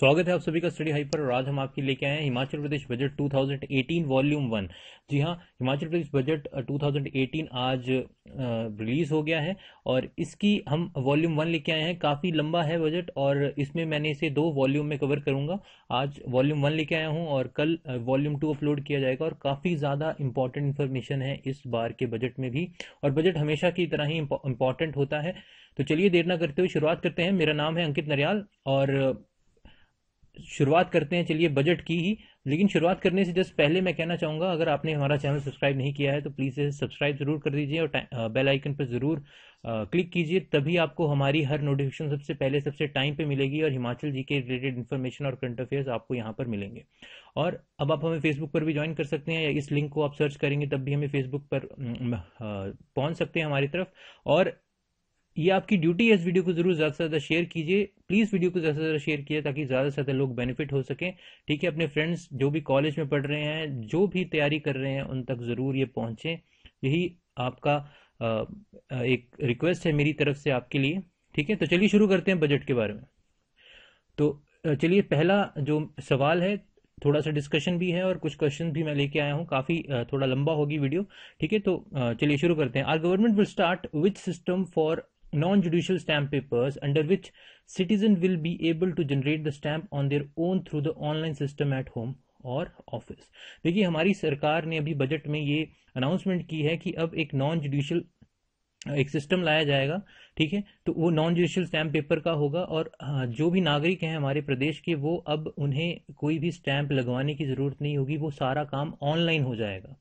स्वागत है आप सभी का स्टडी हाइपर और आज हम आपके लेके आए हैं Himachal Pradesh budget 2018 volume one. जी हाँ हिमाचल प्रदेश बजट 2018 आज रिलीज़ हो गया है और इसकी हम वॉल्यूम वन लेके आए हैं। काफ़ी लंबा है बजट और इसमें मैंने इसे दो वॉल्यूम में कवर करूँगा। आज वॉल्यूम वन लेके आया हूँ और कल वॉल्यूम टू अपलोड किया जाएगा और काफ़ी ज़्यादा इंपॉर्टेंट इन्फॉर्मेशन है इस बार के बजट में भी और बजट हमेशा की तरह ही इंपॉर्टेंट होता है। तो चलिए देर ना करते हुए शुरुआत करते हैं। मेरा नाम है अंकित नरियाल और शुरुआत करते हैं, चलिए बजट की ही, लेकिन शुरुआत करने से जस्ट पहले मैं कहना चाहूँगा, अगर आपने हमारा चैनल सब्सक्राइब नहीं किया है तो प्लीज़ इसे सब्सक्राइब ज़रूर कर दीजिए और बेल आइकन पर ज़रूर क्लिक कीजिए, तभी आपको हमारी हर नोटिफिकेशन सबसे पहले, सबसे टाइम पे मिलेगी और हिमाचल जी के रिलेटेड इन्फॉर्मेशन और करंट अफेयर्स आपको यहाँ पर मिलेंगे। और अब आप हमें फेसबुक पर भी ज्वाइन कर सकते हैं या इस लिंक को आप सर्च करेंगे, तब भी हमें फेसबुक पर पहुँच सकते हैं हमारी तरफ़। और ये आपकी ड्यूटी है इस वीडियो को ज़रूर ज़्यादा से ज़्यादा शेयर कीजिए। प्लीज़ वीडियो को ज़्यादा से ज़्यादा शेयर कीजिए ताकि ज़्यादा से ज़्यादा लोग बेनिफिट हो सकें। ठीक है, अपने फ्रेंड्स जो भी कॉलेज में पढ़ रहे हैं, जो भी तैयारी कर रहे हैं, उन तक ज़रूर ये पहुँचें। यही आपका एक रिक्वेस्ट है मेरी तरफ़ से आपके लिए। ठीक है तो चलिए शुरू करते हैं बजट के बारे में। तो चलिए पहला जो सवाल है, थोड़ा सा डिस्कशन भी है और कुछ क्वेश्चन भी मैं लेके आया हूँ। काफ़ी थोड़ा लंबा होगी वीडियो ठीक है तो चलिए शुरू करते हैं। Our government will start which system for non-judicial stamp papers under which citizen will be able to generate the stamp on their own through the online system at home और ऑफ़िस देखिए, हमारी सरकार ने अभी बजट में ये announcement की है कि अब एक नॉन जुडिशियल एक सिस्टम लाया जाएगा, ठीक है? तो वो नॉन जुडिशियल स्टैम्प पेपर का होगा और जो भी नागरिक हैं हमारे प्रदेश के, वो अब उन्हें कोई भी स्टैंप लगवाने की ज़रूरत नहीं होगी, वो सारा काम ऑनलाइन हो जाएगा।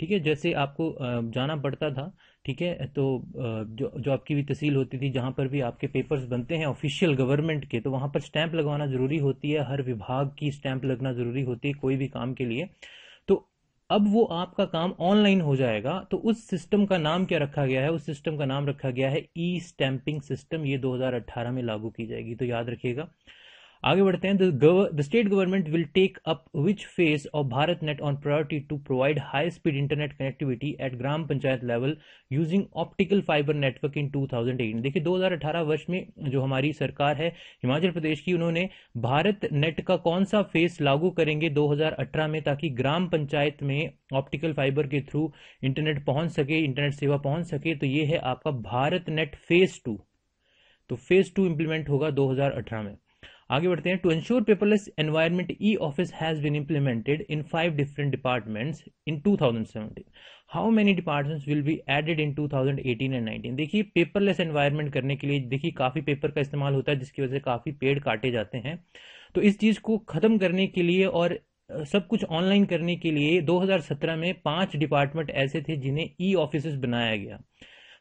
ठीक है? जैसे आपको जाना पड़ता था ठीक है? तो जो जो आपकी भी तहसील होती थी, जहाँ पर भी आपके पेपर्स बनते हैं ऑफिशियल गवर्नमेंट के तो वहाँ पर स्टैंप लगवाना ज़रूरी होती है। हर विभाग की स्टैंप लगना ज़रूरी होती है कोई भी काम के लिए। तो अब वो आपका काम ऑनलाइन हो जाएगा तो उस सिस्टम का नाम क्या रखा गया है? उस सिस्टम का नाम रखा गया है ई स्टैंपिंग सिस्टम ये 2018 में लागू की जाएगी तो याद रखिएगा। आगे बढ़ते हैं। The state government will take up which phase of Bharat net on priority to provide high speed internet connectivity at gram panchayat level using optical fibre network in 2018 देखिए 2018 वर्ष में जो हमारी सरकार है, हिमाचल प्रदेश की, उन्होंने भारत नेट का कौन सा फ़ेज़ लागू करेंगे 2018 में ताकि ग्राम पंचायत में ऑप्टिकल फाइबर के थ्रू इंटरनेट पहुँच सके इंटरनेट सेवा पहुँच सके। तो ये है आपका भारत नेट फ़ेज़ टू तो फ़ेज़ टू इंप्लीमेंट होगा 2018 में। आगे बढ़ते हैं। To ensure paperless environment E office has been implemented in five different departments in 2017 how many departments will be added in 2018 and 19 देखिए पेपरलेस एनवायरमेंट करने के लिए, देखिए, काफ़ी पेपर का इस्तेमाल होता है, जिसकी वजह से काफ़ी पेड़ काटे जाते हैं। तो इस चीज़ को ख़त्म करने के लिए और सब कुछ ऑनलाइन करने के लिए 2017 में पाँच डिपार्टमेंट ऐसे थे जिन्हें ई ऑफ़िस बनाया गया।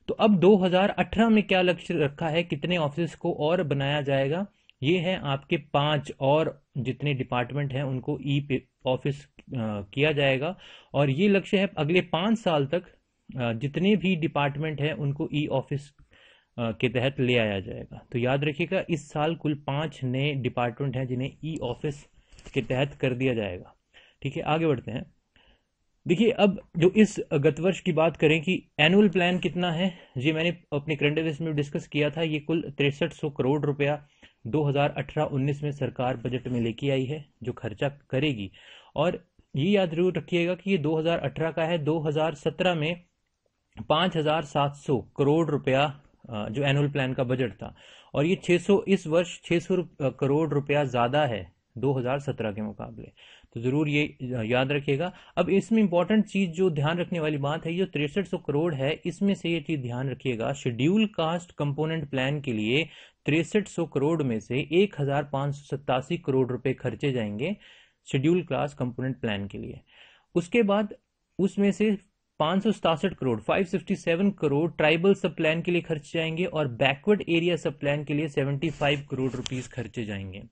तो अब 2018 में क्या लक्ष्य रखा है, कितने ऑफ़िस को और बनाया जाएगा? ये है आपके पाँच और जितने डिपार्टमेंट हैं, उनको ई ऑफ़िस किया जाएगा। और ये लक्ष्य है अगले पाँच साल तक जितने भी डिपार्टमेंट हैं, उनको ई ऑफ़िस के तहत ले आया जाएगा। तो याद रखिएगा, इस साल कुल पाँच नए डिपार्टमेंट हैं जिन्हें ई ऑफ़िस के तहत कर दिया जाएगा। ठीक है, आगे बढ़ते हैं। देखिए, अब जो इस गत वर्ष की बात करें कि एनुअल प्लान कितना है जी मैंने अपने करंट अफेयर्स में डिस्कस किया था, ये कुल तिरसठ करोड़ रुपया 2018-19 में सरकार बजट में लेके आई है जो खर्चा करेगी। और ये याद ज़रूर रखिएगा कि ये 2018 का है। 2017 में 5,700 करोड़ रुपया जो एनुअल प्लान का बजट था। और ये 600 इस वर्ष 600 करोड़ रुपया ज़्यादा है 2017 के मुकाबले। तो ज़रूर ये याद रखिएगा। अब इसमें इंपॉर्टेंट चीज़ जो ध्यान रखने वाली बात है ये तिरसठ करोड़ है इसमें से ये चीज़ ध्यान रखिएगा। शेड्यूल कास्ट कंपोनेंट प्लान के लिए तिरसठ सौ करोड़ में से एक हज़ार पाँच सौ सत्तासी करोड़ रुपए खर्चे जाएँगे शेड्यूल क्लास कंपोनेंट प्लान के लिए। उसके बाद उसमें से पाँच सौ सतासठ crore 567 crore tribal sub plan के लिए खर्च जाएँगे और बैकवर्ड एरिया सब प्लान के लिए 75 करोड़ रुपीस खर्चे जाएँगे।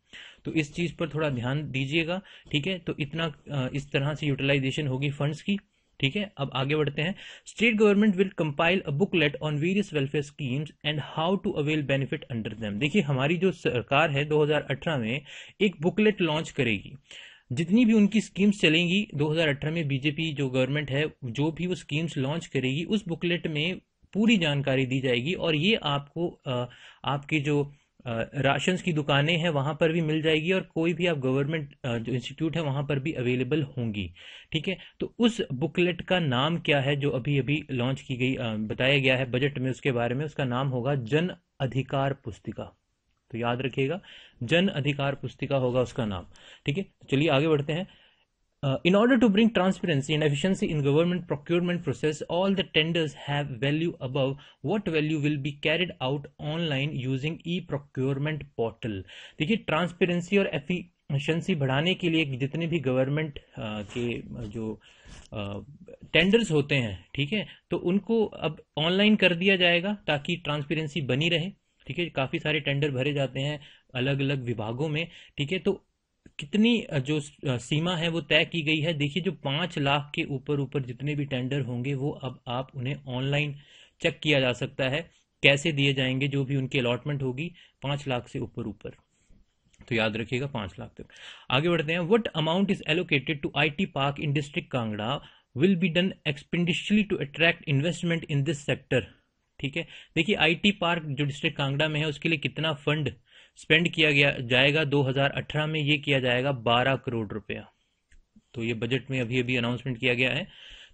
तो इस चीज़ पर थोड़ा ध्यान दीजिएगा, ठीक है? तो इतना इस तरह से यूटिलाइजेशन होगी फंड्स की। ठीक है? अब आगे बढ़ते हैं। State government will compile a booklet on various welfare schemes and how to avail benefit under them देखिए, हमारी जो सरकार है 2018 में एक बुकलेट लॉन्च करेगी। जितनी भी उनकी स्कीम्स चलेंगी 2018 में बीजेपी जो गवर्नमेंट है, जो भी वो स्कीम्स लॉन्च करेगी, उस बुकलेट में पूरी जानकारी दी जाएगी और ये आपको आपके जो राशन की दुकानें हैं, वहाँ पर भी मिल जाएगी और कोई भी आप गवर्नमेंट जो इंस्टीट्यूट है, वहाँ पर भी अवेलेबल होंगी। ठीक है? तो उस बुकलेट का नाम क्या है, जो अभी अभी लॉन्च की गई बताया गया है बजट में, उसके बारे में, उसका नाम होगा जन अधिकार पुस्तिका। तो याद रखिएगा, जन अधिकार पुस्तिका होगा उसका नाम। ठीक है? तो चलिए आगे बढ़ते हैं। Uh, in order to bring transparency and efficiency in government procurement process, all the tenders have value above what value will be carried out online using e-procurement portal. देखिए ट्रांसपेरेंसी और एफिशिएंसी बढ़ाने के लिए जितने भी गवर्नमेंट के जो tenders होते हैं ठीक है तो उनको अब ऑनलाइन कर दिया जाएगा ताकि ट्रांसपेरेंसी बनी रहे ठीक है काफ़ी सारे टेंडर भरे जाते हैं अलग अलग विभागों में ठीक है तो कितनी जो सीमा है वो तय की गई है। देखिए, जो पाँच लाख के ऊपर ऊपर जितने भी टेंडर होंगे, वो अब आप उन्हें ऑनलाइन चेक किया जा सकता है, कैसे दिए जाएँगे, जो भी उनकी अलॉटमेंट होगी, पाँच लाख से ऊपर ऊपर। तो याद रखिएगा, पाँच लाख तक। आगे बढ़ते हैं। What amount is allocated to I T park in district Kangra will be done expeditiously to attract investment in this sector ठीक है? देखिए आईटी पार्क जो डिस्ट्रिक्ट कांगड़ा में है, उसके लिए कितना फंड स्पेंड किया गया जाएगा 2018 में ये किया जाएगा 12 करोड़ रुपया। तो ये बजट में अभी अभी अनाउंसमेंट किया गया है।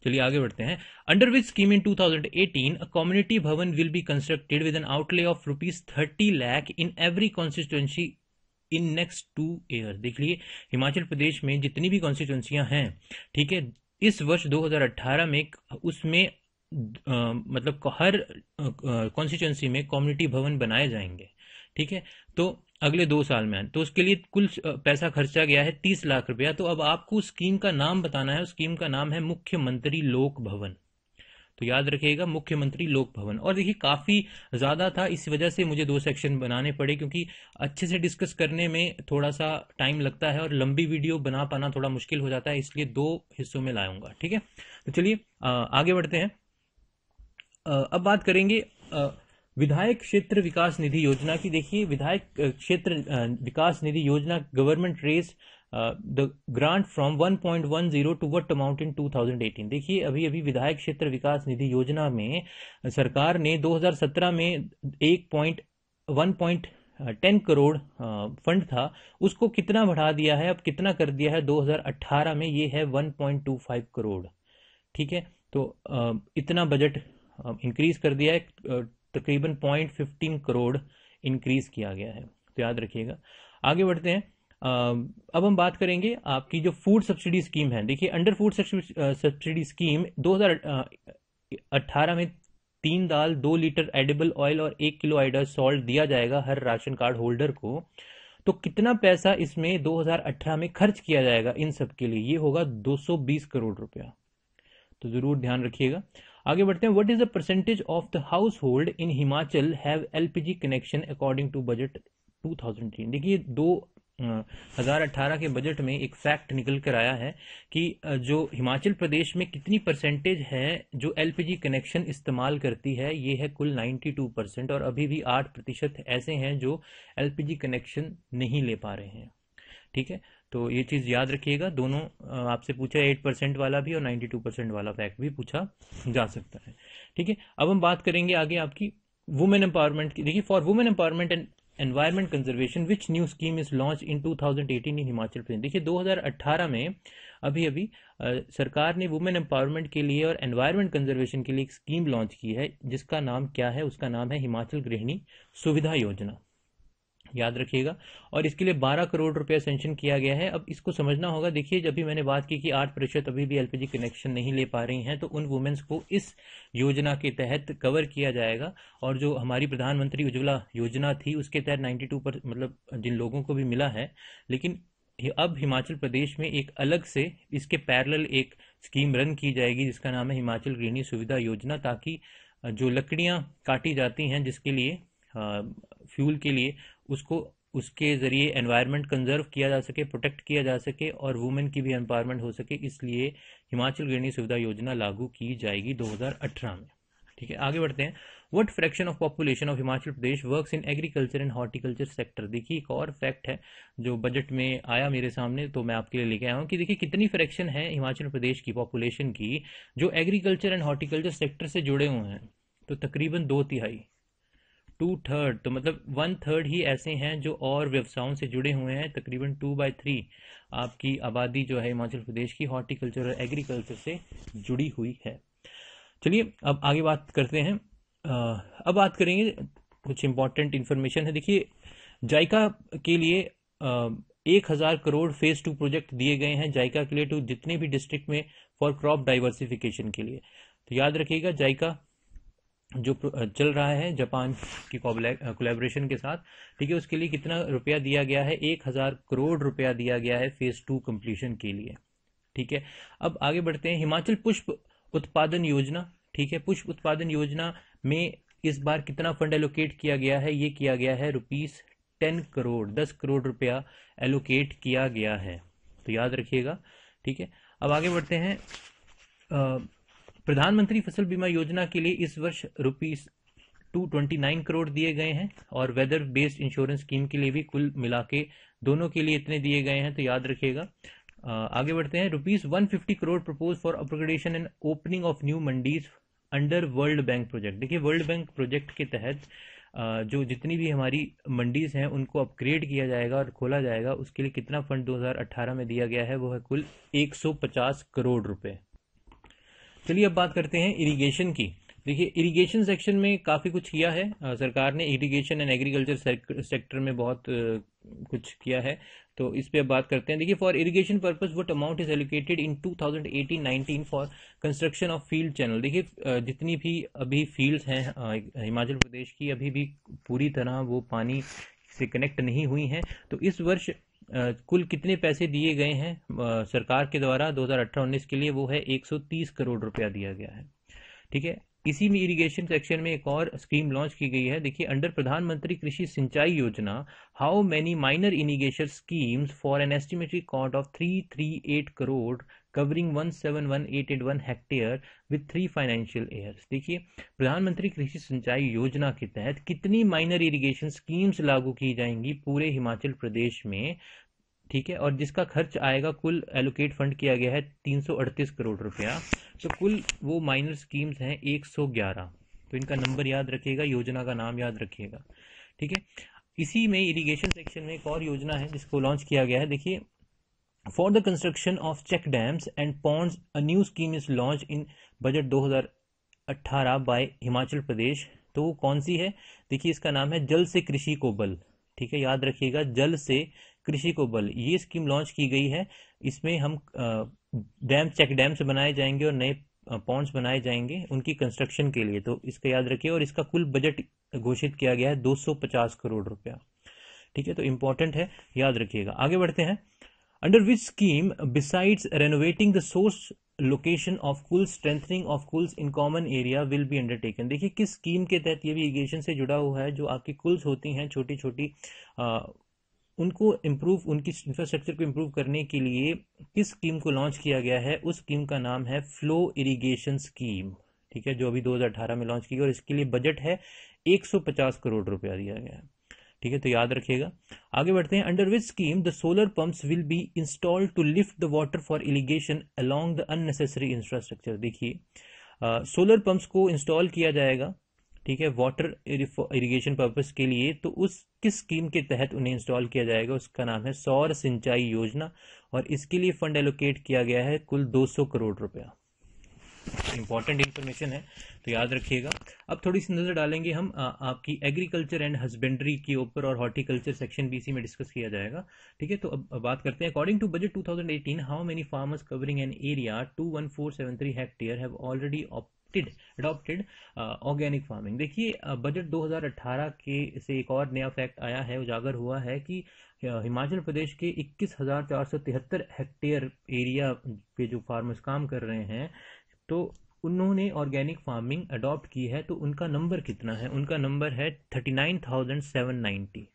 चलिए आगे बढ़ते हैं। Under which scheme in 2018 a community bhavan will be constructed with an outlay of rupees thirty lakh in every constituency in next two year देख लिए हिमाचल प्रदेश में जितनी भी कॉन्स्टिट्युएंसियाँ हैं ठीक है इस वर्ष 2018 में उसमें आ, मतलब हर कॉन्स्टिट्युएंसी में कम्युनिटी भवन बनाए जाएँगे। ठीक है? तो अगले दो साल में तो उसके लिए कुल पैसा खर्चा गया है तीस लाख रुपया। तो अब आपको स्कीम का नाम बताना है। स्कीम का नाम है मुख्यमंत्री लोक भवन। तो याद रखिएगा, मुख्यमंत्री लोक भवन। और देखिए, काफ़ी ज़्यादा था, इस वजह से मुझे दो सेक्शन बनाने पड़े, क्योंकि अच्छे से डिस्कस करने में थोड़ा सा टाइम लगता है और लंबी वीडियो बना पाना थोड़ा मुश्किल हो जाता है, इसलिए दो हिस्सों में लाऊँगा, ठीक है? तो चलिए आगे बढ़ते हैं। अब बात करेंगे विधायक क्षेत्र विकास निधि योजना की, देखिए, विधायक क्षेत्र विकास निधि योजना government raise the grant from 1.10 to what amount in 2018 देखिए अभी अभी विधायक क्षेत्र विकास निधि योजना में सरकार ने 2017 में एक point, one point ten crore fund था, उसको कितना बढ़ा दिया है, अब कितना कर दिया है 2018 में ये है 1.25 करोड़। ठीक है? तो इतना बजट इंक्रीज कर दिया है तकरीबन पॉइंट फिफ्टीन करोड़ इंक्रीज किया गया है। तो याद रखिएगा। आगे बढ़ते हैं। अब हम बात करेंगे आपकी जो फ़ूड सब्सिडी स्कीम है। देखिए अंडर फ़ूड सब्सिडी स्कीम 2018 में तीन दाल, दो लीटर एडिबल ऑयल और एक किलो आइडर सॉल्ट दिया जाएगा हर राशन कार्ड होल्डर को। तो कितना पैसा इसमें 2018 में खर्च किया जाएगा इन सब के लिए? ये होगा 220 करोड़ रुपया। तो ज़रूर ध्यान रखिएगा। आगे बढ़ते हैं। What is the percentage of the household in Himachal have LPG connection according to budget 2003 देखिए, दो हज़ार अठारह के बजट में एक फैक्ट निकल कर आया है कि जो हिमाचल प्रदेश में कितनी परसेंटेज है जो एलपीजी कनेक्शन इस्तेमाल करती है, ये है कुल 92 परसेंट और अभी भी 8 प्रतिशत ऐसे हैं जो एलपीजी कनेक्शन नहीं ले पा रहे हैं। ठीक है? तो ये चीज़ याद रखिएगा दोनों आपसे पूछा एट परसेंट वाला भी और नाइन्टी टू परसेंट वाला फैक्ट भी पूछा जा सकता है। ठीक है अब हम बात करेंगे आगे आपकी वुमेन एम्पावरमेंट की। देखिए for women empowerment and environment conservation which new scheme is launch in 2018 इन हिमाचल प्रदेश? देखिए 2018 में अभी अभी आ, सरकार ने वुमेन एम्पावरमेंट के लिए और एनवायरमेंट कंजर्वेशन के लिए एक स्कीम लॉन्च की है जिसका नाम क्या है? उसका नाम है हिमाचल गृहिणी सुविधा योजना। याद रखिएगा। और इसके लिए 12 करोड़ रुपया सेंशन किया गया है। अब इसको समझना होगा, देखिए, जब भी मैंने बात की कि 8 प्रतिशत अभी भी एलपीजी कनेक्शन नहीं ले पा रही हैं तो उन वुमेन्स को इस योजना के तहत कवर किया जाएगा। और जो हमारी प्रधानमंत्री उज्ज्वला योजना थी, उसके तहत नाइन्टी पर मतलब जिन लोगों को भी मिला है, लेकिन अब हिमाचल प्रदेश में एक अलग से इसके पैरल एक स्कीम रन की जाएगी, जिसका नाम है हिमाचल गृहिणी सुविधा योजना, ताकि जो लकड़ियाँ काटी जाती हैं, जिसके लिए फ्यूल के लिए उसको, उसके ज़रिए एनवायरनमेंट कंजर्व किया जा सके प्रोटेक्ट किया जा सके और वुमेन की भी एम्पावरमेंट हो सके, इसलिए हिमाचल गृहिणी सुविधा योजना लागू की जाएगी 2018 में। ठीक है, आगे बढ़ते हैं। What fraction of population of Himachal Pradesh works in agriculture and horticulture sector देखिए, एक और फैक्ट है जो बजट में आया मेरे सामने तो मैं आपके लिए लेके आया हूँ कि देखिए कितनी फ्रैक्शन है हिमाचल प्रदेश की पॉपुलेशन की जो एग्रीकल्चर एंड हॉर्टिकल्चर सेक्टर से जुड़े हुए हैं। तो तकरीबन दो तिहाई। टू थर्ड तो मतलब वन थर्ड ही ऐसे हैं जो और व्यवसायों से जुड़े हुए हैं, तकरीबन टू बाई थ्री आपकी आबादी जो है हिमाचल प्रदेश की हॉर्टिकल्चर और एग्रीकल्चर से जुड़ी हुई है। चलिए, अब आगे बात करते हैं। अब बात करेंगे, कुछ इंपॉर्टेंट इन्फॉर्मेशन है। देखिए, जायका के लिए एक हज़ार करोड़ फ़ेज़ टू प्रोजेक्ट दिए गए हैं जायका के लिए टू जितने भी डिस्ट्रिक्ट में फॉर क्रॉप डाइवर्सिफिकेशन के लिए। तो याद रखिएगा, जायका जो चल रहा है जापान की कोलेबोरेशन के साथ, ठीक है, उसके लिए कितना रुपया दिया गया है? एक हज़ार करोड़ रुपया दिया गया है फ़ेज़ टू कंप्लीशन के लिए, ठीक है? अब आगे बढ़ते हैं, हिमाचल पुष्प उत्पादन योजना, ठीक है? पुष्प उत्पादन योजना में इस बार कितना फंड एलोकेट किया गया है? ये किया गया है रुपीस टेन करोड़, दस करोड़ रुपया एलोकेट किया गया है। तो याद रखिएगा, ठीक है? अब आगे बढ़ते हैं प्रधानमंत्री फ़सल बीमा योजना के लिए इस वर्ष rupees two twenty nine crore दिए गए हैं और वेदर बेस्ड इंश्योरेंस स्कीम के लिए भी कुल मिला के दोनों के लिए इतने दिए गए हैं तो याद रखिएगा। आगे बढ़ते हैं। Rupees one fifty crore propose for upgradation and opening of new mandis under world bank project देखिए वर्ल्ड बैंक प्रोजेक्ट के तहत जो जितनी भी हमारी मंडीज हैं, उनको अपग्रेड किया जाएगा और खोला जाएगा, उसके लिए कितना फंड 2018 में दिया गया है, वो है कुल 150 करोड़ रुपए। चलिए अब बात करते हैं इरिगेशन की। देखिए इरिगेशन सेक्शन में काफ़ी कुछ किया है। सरकार ने इरिगेशन एंड एग्रीकल्चर सेक्टर में बहुत कुछ किया है। तो इस पे अब बात करते हैं। देखिए for irrigation purpose what amount is allocated in 2018-19 for construction of field channel देखिए जितनी भी अभी फील्ड्स हैं हिमाचल प्रदेश की, अभी भी पूरी तरह वो पानी से कनेक्ट नहीं हुई हैं। तो इस वर्ष कुल कितने पैसे दिए गए हैं सरकार के द्वारा 2018-19 के लिए वो है 130 करोड़ रुपया दिया गया है। ठीक है? इसी में इरिगेशन सेक्शन में एक और स्कीम लॉन्च की गई है। देखिए अंडर प्रधानमंत्री कृषि सिंचाई योजना how many minor irrigation schemes for an estimated cost of 338 crore covering 171,881 hectare with three financial years देखिए प्रधानमंत्री कृषि सिंचाई योजना के तहत कितनी माइनर इरिगेशन स्कीम्स लागू की जाएँगी पूरे हिमाचल प्रदेश में? ठीक है और जिसका खर्च आएगा कुल एलोकेट फंड किया गया है 338 करोड़ रुपया। तो कुल वो माइनर स्कीम्स हैं 111 तो इनका नंबर याद रखिएगा योजना का नाम याद रखिएगा। ठीक है इसी में इरिगेशन सेक्शन में एक और योजना है जिसको लॉन्च किया गया है। देखिए for the construction of check dams and ponds a new scheme is launch in budget 2018 by Himachal Pradesh तो वो कौन सी है? देखिए, इसका नाम है जल से कृषि को बल ठीक है, याद रखिएगा, जल से कृषि को बल ये स्कीम लॉन्च की गई है। इसमें हम डैम चेक डैम्स बनाए जाएँगे और नए पॉन्ड्स बनाए जाएँगे उनकी कंस्ट्रक्शन के लिए। तो इसका याद रखिए, और इसका कुल बजट घोषित किया गया है 250 करोड़ रुपया। ठीक है तो इंपॉर्टेंट है, याद रखिएगा। आगे बढ़ते हैं। Under which scheme besides renovating the source location of kuhl strengthening of kuhls in common area will be undertaken देखिए, किस स्कीम के तहत ये भी इरीगेशन से जुड़ा हुआ है, जो आपकी कुल्स होती हैं छोटी छोटी उनको इम्प्रूव उनकी इंफ्रास्ट्रक्चर को इम्प्रूव करने के लिए किस स्कीम को लॉन्च किया गया है, उस स्कीम का नाम है फ्लो इरिगेशन स्कीम ठीक है, जो अभी 2018 में लॉन्च की गई और इसके लिए बजट है 150 करोड़ रुपया दिया गया है। ठीक है तो याद रखिएगा। आगे बढ़ते हैं। Under which scheme the solar pumps will be install to lift the water for irrigation along the unnecessary infrastructure देखिए सोलर पंप्स को इंस्टॉल किया जाएगा, ठीक है वाटर इरिगेशन पर्पस के लिए तो उस किस स्कीम के तहत उन्हें इंस्टॉल किया जाएगा? उसका नाम है सौर सिंचाई योजना, और इसके लिए फंड एलोकेट किया गया है कुल 200 करोड़ रुपया। इंपॉर्टेंट इंफॉर्मेशन है तो याद रखिएगा। अब थोड़ी सी नज़र डालेंगे हम आ, आपकी एग्रीकल्चर एंड हस्बेंड्री के ऊपर और हॉर्टिकल्चर सेक्शन भी इसी में डिस्कस किया जाएगा। ठीक है तो अब बात करते हैं। According to budget 2018 how many farmers covering an area 21473 hectare have already adopted adopted organic farming देखिए बजट 2018 के से एक और नया फैक्ट आया है उजागर हुआ है कि हिमाचल प्रदेश के इक्कीस हेक्टेयर एरिया पे जो फार्मर्स काम कर रहे हैं तो उन्होंने ऑर्गेनिक फ़ार्मिंग अडॉप्ट की है तो उनका नंबर कितना है? उनका नंबर है thirty nine thousand seven ninety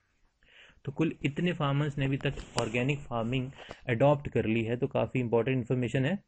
तो कुल इतने फार्मर्स ने अभी तक ऑर्गेनिक फ़ार्मिंग अडॉप्ट कर ली है तो काफ़ी इंपॉर्टेंट इन्फॉर्मेशन है।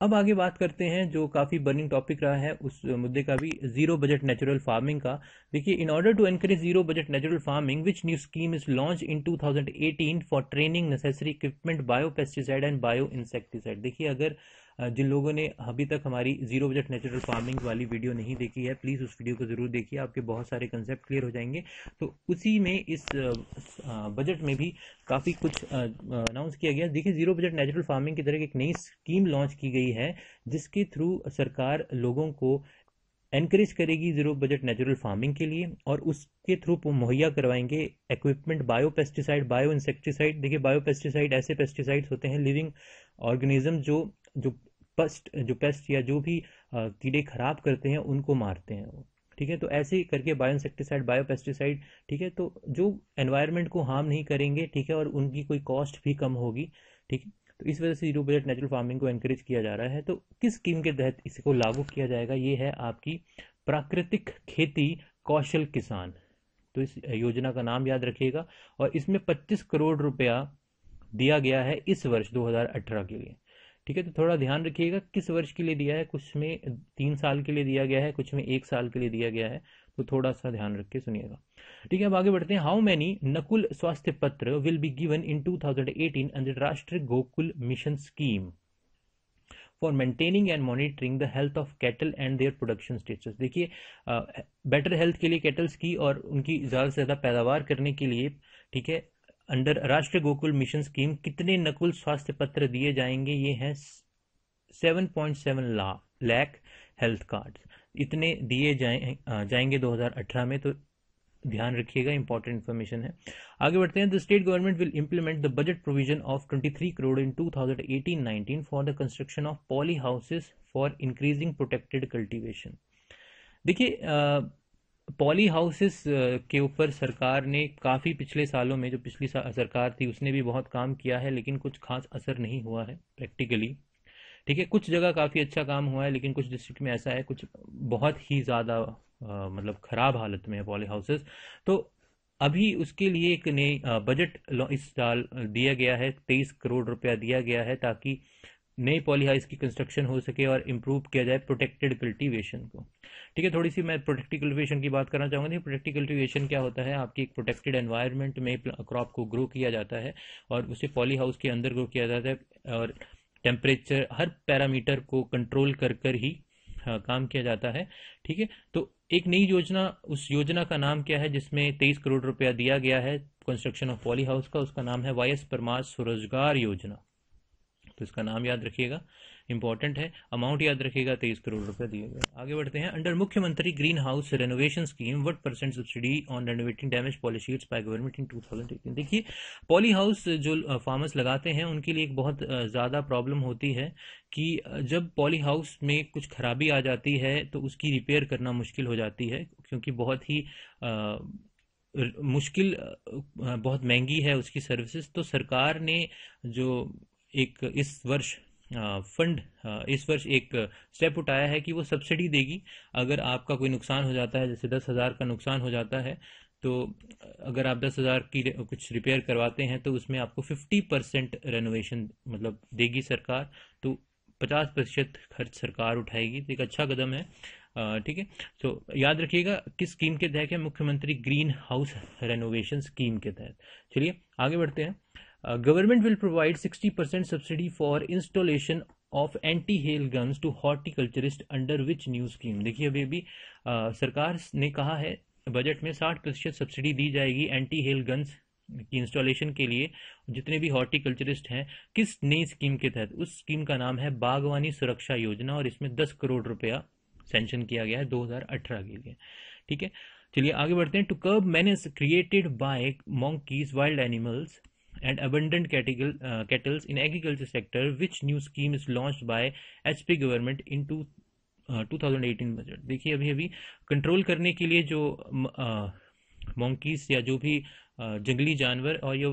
अब आगे बात करते हैं, जो काफ़ी बर्निंग टॉपिक रहा है, उस मुद्दे का भी ज़ीरो बजट नेचुरल फ़ार्मिंग का। देखिए in order to encourage zero budget natural farming which new scheme is launch in 2018 for training necessary equipment bio pesticide and bio insecticide देखिए, अगर जिन लोगों ने अभी तक हमारी ज़ीरो बजट नेचुरल फ़ार्मिंग वाली वीडियो नहीं देखी है प्लीज़ उस वीडियो को ज़रूर देखिए, आपके बहुत सारे कंसेप्ट क्लियर हो जाएँगे। तो उसी में इस बजट में भी काफ़ी कुछ अनाउंस किया गया। देखिए ज़ीरो बजट नेचुरल फ़ार्मिंग की तरह एक नई स्कीम लॉन्च की गई है, जिसके थ्रू सरकार लोगों को एनकरेज करेगी ज़ीरो बजट नेचुरल फ़ार्मिंग के लिए और उसके थ्रू मुहैया करवाएँगे equipment bio pesticide bio insecticide देखिए बायो पेस्टिसाइड ऐसे पेस्टिसाइड्स होते हैं लिविंग ऑर्गेनिज्म जो जो पस्ट, जो पेस्ट या जो भी कीड़े खराब करते हैं, उनको मारते हैं वो। ठीक है? तो ऐसे ही करके बायो इंसेक्टिसाइड बायो पेस्टिसाइड ठीक है? तो जो एनवायरनमेंट को हार्म नहीं करेंगे, ठीक है? और उनकी कोई कॉस्ट भी कम होगी, ठीक है? तो इस वजह से ज़ीरो बजट नेचुरल फ़ार्मिंग को एनकरेज किया जा रहा है। तो किस स्कीम के तहत इसको लागू किया जाएगा? ये है आपकी प्राकृतिक खेती कौशल किसान। तो इस योजना का नाम याद रखिएगा। और इसमें 25 करोड़ रुपया दिया गया है इस वर्ष 2018 के लिए। ठीक है तो थोड़ा ध्यान रखिएगा, किस वर्ष के लिए दिया है, कुछ में तीन साल के लिए दिया गया है, कुछ में एक साल के लिए दिया गया है तो थोड़ा सा ध्यान रख के सुनिएगा। ठीक है, अब आगे बढ़ते हैं। How many Nakul Swasthya Patra will be given in 2018 under Rashtriya Gokul mission scheme for maintaining and monitoring the health of cattle and their production status देखिए बेटर हेल्थ के लिए कैटल्स की और उनकी ज़्यादा से ज़्यादा पैदावार करने के लिए, ठीक है under Rashtriya Gokul mission scheme, कितने नकुल स्वास्थ्य पत्र दिए जाएँगे? ये हैं 7.7 लाख हेल्थ कार्ड इतने दिए जाए जाएँगे 2018 में तो ध्यान रखिएगा इंपॉर्टेंट इन्फॉर्मेशन है। आगे बढ़ते हैं। The state government will implement the budget provision of 23 crore in 2018-19 for the construction of poly houses for increasing protected cultivation देखिए पॉली हाउसेस के ऊपर सरकार ने काफ़ी पिछले सालों में, जो पिछली सरकार थी, उसने भी बहुत काम किया है, लेकिन कुछ खास असर नहीं हुआ है प्रैक्टिकली ठीक है, कुछ जगह काफ़ी अच्छा काम हुआ है, लेकिन कुछ डिस्ट्रिक्ट में ऐसा है, कुछ बहुत ही ज़्यादा मतलब ख़राब हालत में है पॉली हाउसेस तो अभी उसके लिए एक नई बजट इस साल दिया गया है, तेईस करोड़ रुपया दिया गया है, ताकि नई पॉली हाउस की कंस्ट्रक्शन हो सके और इम्प्रूव किया जाए प्रोटेक्टेड कल्टीवेशन को। ठीक है थोड़ी सी मैं प्रोटेक्टिव कल्टीवेशन की बात करना चाहूँगा। प्रोटेक्टिव कल्टीवेशन क्या होता है? आपकी एक प्रोटेक्टेड एनवायरनमेंट में क्रॉप को ग्रो किया जाता है और उसे पॉली हाउस के अंदर ग्रो किया जाता है और टेम्परेचर हर पैरामीटर को कंट्रोल कर कर ही हाँ, काम किया जाता है। ठीक है तो एक नई योजना उस योजना का नाम क्या है? जिसमें तेईस करोड़ रुपया दिया गया है कंस्ट्रक्शन ऑफ़ पॉली हाउस का उसका नाम है वाई एस परमार स्वरोजगार योजना। तो इसका नाम याद रखिएगा। इंपॉर्टेंट है। अमाउंट याद रखिएगा तेईस करोड़ रुपए दिए गए। आगे बढ़ते हैं। Under Mukhyamantri green house renovation scheme what percent subsidy on renovating damage policies by government in 2018 देखिए पॉली हाउस जो फार्मर्स लगाते हैं उनके लिए एक बहुत ज़्यादा प्रॉब्लम होती है कि जब पॉली हाउस में कुछ खराबी आ जाती है तो उसकी रिपेयर करना मुश्किल हो जाती है क्योंकि बहुत ही आ, मुश्किल बहुत महँगी है उसकी सर्विसेज़ तो सरकार ने जो एक, इस वर्ष फंड इस वर्ष एक स्टेप उठाया है कि वो सब्सिडी देगी। अगर आपका कोई नुकसान हो जाता है, जैसे दस हज़ार का नुकसान हो जाता है तो अगर आप दस हज़ार की कुछ रिपेयर करवाते हैं तो उसमें आपको फिफ्टी परसेंट रेनोवेशन मतलब देगी सरकार तो पचास प्रतिशत खर्च सरकार उठाएगी। तो एक अच्छा कदम है ठीक है? तो याद रखिएगा, किस स्कीम के तहत है? मुख्यमंत्री ग्रीन हाउस रेनोवेशन स्कीम के तहत। चलिए, आगे बढ़ते हैं। Government will provide 60% subsidy for installation of anti hail guns to horticulturist under which new scheme देखिए, अभी अभी सरकार ने कहा है बजट में 60 प्रतिशत सब्सिडी दी जाएगी एंटी हेल गन्स की इंस्टॉलेशन के लिए, जितने भी हॉर्टिकल्चरिस्ट हैं, किस नई स्कीम के तहत? उस स्कीम का नाम है बागवानी सुरक्षा योजना और इसमें 10 करोड़ रुपया सेंशन किया गया है 2018 के लिए। ठीक है? चलिए, आगे बढ़ते हैं। To curb manage created by monkeys wild animals and abundant cattle, uh, kettles in agriculture sector which new scheme is launched by government in two, uh, 2018 budget देखिए अभी अभी कंट्रोल करने के लिए जो मोंकीस या जो भी जंगली जानवर और ये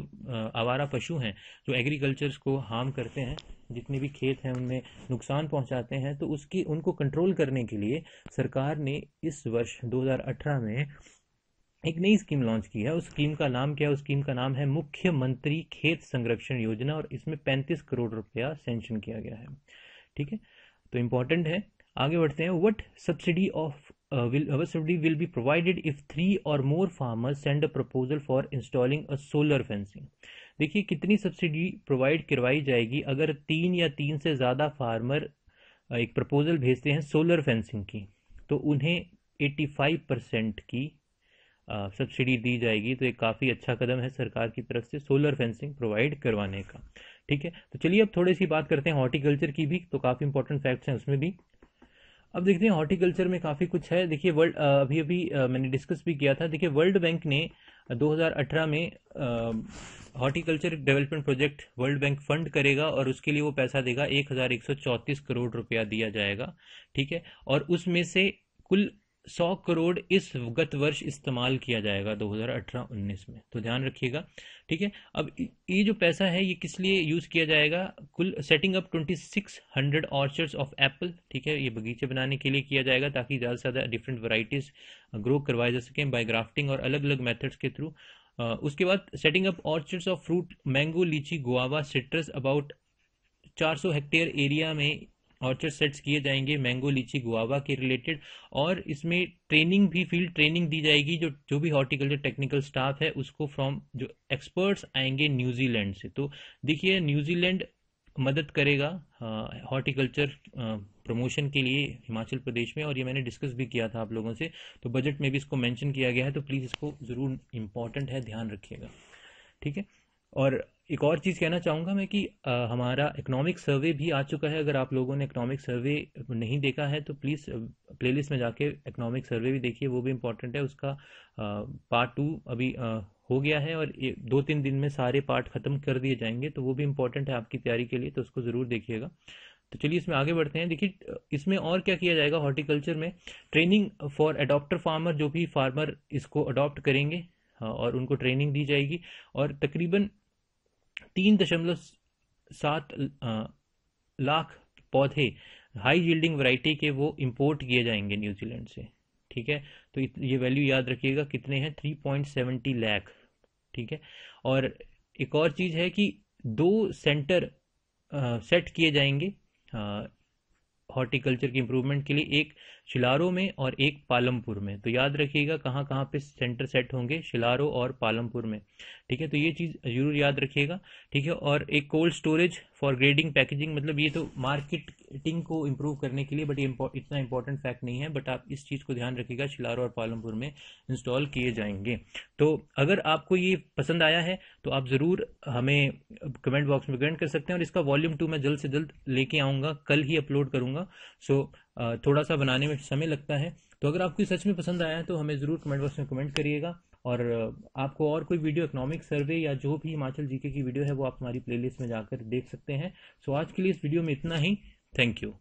आवारा पशु हैं जो एग्रीकल्चर्स को हार्म करते हैं जितने भी खेत हैं उनमें नुकसान पहुंचाते हैं तो उसकी उनको कंट्रोल करने के लिए सरकार ने इस वर्ष 2018 में एक नई स्कीम लॉन्च की है। उस स्कीम का नाम क्या है? उस स्कीम का नाम है मुख्यमंत्री खेत संरक्षण योजना और इसमें 35 करोड़ रुपया सेंशन किया गया है। ठीक है? तो इंपॉर्टेंट है। आगे बढ़ते हैं। What subsidy of subsidy will be provided if three और more or send a proposal for installing a solar fencing देखिए, कितनी सब्सिडी प्रोवाइड करवाई जाएगी अगर तीन या तीन से ज़्यादा फार्मर एक प्रपोजल भेजते हैं सोलर फेंसिंग की तो उन्हें 85 परसेंट की सब्सिडी दी जाएगी। तो एक काफ़ी अच्छा कदम है सरकार की तरफ़ से सोलर फेंसिंग प्रोवाइड करवाने का। ठीक है? तो चलिए अब थोड़ी सी बात करते हैं हॉर्टिकल्चर की भी तो काफ़ी इंपॉर्टेंट फैक्ट्स हैं उसमें भी। अब देखते हैं हॉर्टिकल्चर में काफ़ी कुछ है। देखिए वर्ल्ड अभी अभी मैंने डिस्कस भी किया था। देखिए वर्ल्ड बैंक ने 2018 में horticulture development project world bank fund करेगा और उसके लिए वो पैसा देगा एक हज़ार एक सौ चौंतीस करोड़ रुपया दिया जाएगा। ठीक है? और उसमें से कुल सौ करोड़ इस गत वर्ष इस्तेमाल किया जाएगा 2018-19 में। तो ध्यान रखिएगा, ठीक है? अब ये जो पैसा है, ये किस लिए यूज़ किया जाएगा? कुल setting up 2600 orchards of apple ठीक है? ये बगीचे बनाने के लिए किया जाएगा ताकि ज़्यादा से ज़्यादा डिफरेंट वराइटीज़ ग्रो करवाए जा सकें बाय ग्राफ्टिंग और अलग अलग मेथड्स के थ्रू उसके बाद setting up orchards of fruit mango litchi guava citrus about 400 hectare area में ऑर्चर्ड सेट्स किए जाएँगे, मैंगो, लीची, गुआवा के रिलेटेड, और इसमें ट्रेनिंग भी, फ़ील्ड ट्रेनिंग दी जाएगी, जो जो भी हॉर्टिकल्चर टेक्निकल स्टाफ है, उसको फ्रॉम, जो एक्सपर्ट्स आएँगे न्यूजीलैंड से। तो देखिए, न्यूजीलैंड मदद करेगा हॉर्टिकल्चर प्रमोशन के लिए हिमाचल प्रदेश में, और ये मैंने डिस्कस भी किया था आप लोगों से तो बजट में भी इसको मेंशन किया गया है तो प्लीज़ इसको ज़रूर इंपॉर्टेंट है, ध्यान रखिएगा। ठीक है? और एक और चीज़ कहना चाहूँगा मैं कि आ, हमारा इकोनॉमिक सर्वे भी आ चुका है। अगर आप लोगों ने इकोनॉमिक सर्वे नहीं देखा है तो प्लीज़ प्लेलिस्ट में जाके इकोनॉमिक सर्वे भी देखिए। वो भी इम्पोर्टेंट है। उसका पार्ट टू अभी आ, हो गया है और ए, दो तीन दिन में सारे पार्ट ख़त्म कर दिए जाएँगे। तो वो भी इम्पोर्टेंट है आपकी तैयारी के लिए तो उसको ज़रूर देखिएगा। तो चलिए इसमें आगे बढ़ते हैं। देखिए इसमें और क्या किया जाएगा हॉर्टिकल्चर में? ट्रेनिंग फॉर अडॉप्टर फार्मर जो भी फार्मर इसको अडॉप्ट करेंगे और उनको ट्रेनिंग दी जाएगी। और तकरीबन तीन दशमलव सात लाख पौधे हाई यील्डिंग वैरायटी के वो इंपोर्ट किए जाएँगे न्यूजीलैंड से ठीक है? तो ये वैल्यू याद रखिएगा कितने हैं? थ्री पॉइंट सेवेंटी लैख ठीक है? और एक और चीज़ है कि दो सेंटर आ, सेट किए जाएँगे हॉर्टिकल्चर की इम्प्रूवमेंट के लिए एक शिलारो में और एक पालमपुर में। तो याद रखिएगा कहाँ कहाँ पे सेंटर सेट होंगे शिलारो और पालमपुर में। ठीक है? तो ये चीज़ ज़रूर याद रखिएगा, ठीक है? और एक cold storage for grading packaging मतलब ये तो मार्केटिंग को इम्प्रूव करने के लिए बट ये इतना इंपॉर्टेंट फैक्ट नहीं है बट आप इस चीज़ को ध्यान रखिएगा, शिलारो और पालमपुर में इंस्टॉल किए जाएँगे। तो अगर आपको ये पसंद आया है तो आप ज़रूर हमें कमेंट बॉक्स में कमेंट कर सकते हैं और इसका वॉल्यूम टू मैं जल्द से जल्द लेके आऊँगा, कल ही अपलोड करूँगा। सो थोड़ा सा बनाने में समय लगता है। तो अगर आपको सच में पसंद आया है तो हमें ज़रूर कमेंट बॉक्स में कमेंट करिएगा। और आपको और कोई वीडियो इकोनॉमिक सर्वे या जो भी हिमाचल जीके की वीडियो है, वो आप हमारी प्लेलिस्ट में जाकर देख सकते हैं। सो आज के लिए इस वीडियो में इतना ही। Thank you